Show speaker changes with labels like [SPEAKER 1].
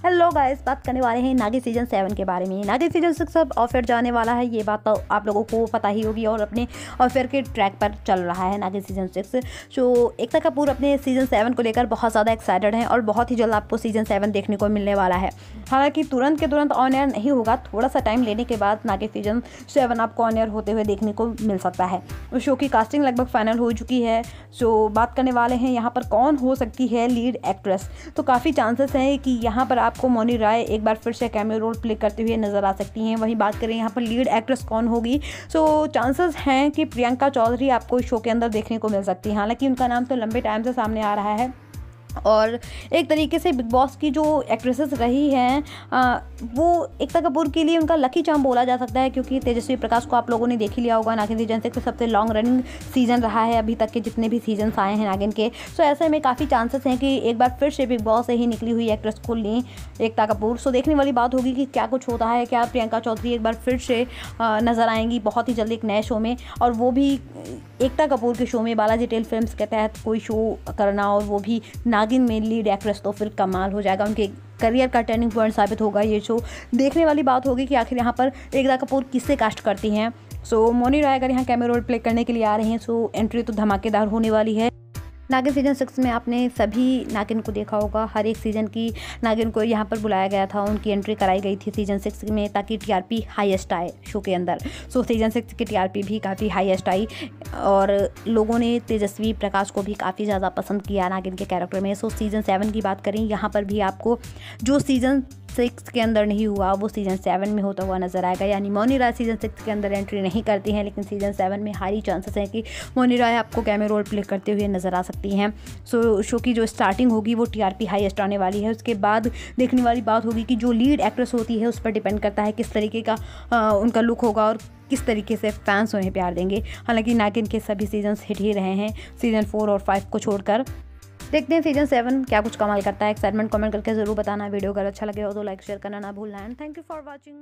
[SPEAKER 1] Hello guys, बात करने वाले हैं नागी सीज़न सेवन के बारे में। नागी सीज़न सिक्स अब ऑफेयर जाने वाला है, ये बात तो आप लोगों को पता ही होगी और अपने ऑफेयर के ट्रैक पर चल रहा है Nagi season six so Ekta Kapoor अपने सीज़न सेवन को लेकर बहुत ज़्यादा एक्साइटेड हैं और बहुत ही जल्द आपको सीज़न सेवन देखने को मिलने वाला है। हालाँकि तुरंत के तुरंत ऑन एयर नहीं होगा थोड़ा सा टाइम लेने के बाद नागी सीज़न सेवन आपको ऑन एयर होते हुए देखने को मिल सकता है। उस शो की कास्टिंग लगभग फाइनल हो चुकी है। सो बात करने वाले हैं, यहाँ पर कौन हो सकती है लीड एक्ट्रेस तो काफ़ी चांसेस हैं कि यहाँ पर आपको मोनी राय एक बार फिर से कैमियो रोल प्ले करते हुए नज़र आ सकती हैं। वहीं बात करें यहाँ पर लीड एक्ट्रेस कौन होगी? सो चांसेस हैं कि प्रियंका चौधरी आपको इस शो के अंदर देखने को मिल सकती है। हालाँकि उनका नाम तो लंबे टाइम से सामने आ रहा है। और एक तरीके से बिग बॉस की जो एक्ट्रेसेस रही हैं वो एकता कपूर के लिए उनका लकी चाम बोला जा सकता है क्योंकि तेजस्वी प्रकाश को आप लोगों ने देख ही लिया होगा, नागिन सीज़न सिक्स सबसे लॉन्ग रनिंग सीज़न रहा है अभी तक के जितने भी सीजन्स आए हैं नागिन के। सो ऐसे में काफ़ी चांसेस हैं कि एक बार फिर से बिग बॉस से ही निकली हुई एक्ट्रेस को लें एकता कपूर। सो देखने वाली बात होगी कि क्या कुछ होता है, क्या प्रियंका चौधरी एक बार फिर से नज़र आएँगी बहुत ही जल्दी एक नए शो में। और वो भी एकता कपूर के शो में, बालाजी टेल फ़िल्म के तहत कोई शो करना और वो भी नागिन में लीड एक्ट्रेस तो फिर कमाल हो जाएगा। उनके करियर का टर्निंग पॉइंट साबित होगा ये शो देखने वाली बात होगी कि आखिर यहाँ पर एकदा कपूर किससे कास्ट करती हैं। सो मोनी राय अगर यहाँ कैमरा रोल प्ले करने के लिए आ रहे हैं सो एंट्री तो धमाकेदार होने वाली है। नागिन सीज़न सिक्स में आपने सभी नागिन को देखा होगा। हर एक सीज़न की नागिन को यहाँ पर बुलाया गया था। उनकी एंट्री कराई गई थी सीज़न सिक्स में ताकि टीआरपी हाईएस्ट आए शो के अंदर। सो सीज़न सिक्स की टीआरपी भी काफ़ी हाईएस्ट आई और लोगों ने तेजस्वी प्रकाश को भी काफ़ी ज़्यादा पसंद किया नागिन के कैरेक्टर में। सो सीज़न सेवन की बात करें, यहाँ पर भी आपको जो सीज़न सिक्स के अंदर नहीं हुआ वो सीज़न सेवन में होता हुआ नज़र आएगा। यानी मोनी राय सीज़न सिक्स के अंदर एंट्री नहीं करती हैं लेकिन सीज़न सेवन में हारी चांसेस हैं कि मोनी राय आपको कैमे रोल प्ले करते हुए नज़र आ सकती हैं। सो शो की जो स्टार्टिंग होगी वो टी आर पी हाईएस्ट आने वाली है। उसके बाद देखने वाली बात होगी कि जो लीड एक्ट्रेस होती है उस पर डिपेंड करता है किस तरीके का आ, उनका लुक होगा और किस तरीके से फैंस उन्हें प्यार देंगे। हालाँकि नागिन के सभी सीज़न हिट ही रहे हैं। सीज़न फोर और फाइव को छोड़कर देखते हैं सीज़न सेवन क्या कुछ कमाल करता है। एक्साइटमेंट कमेंट करके ज़रूर बताना। वीडियो अगर अच्छा लगे हो तो लाइक शेयर करना ना भूलना। And thank you for watching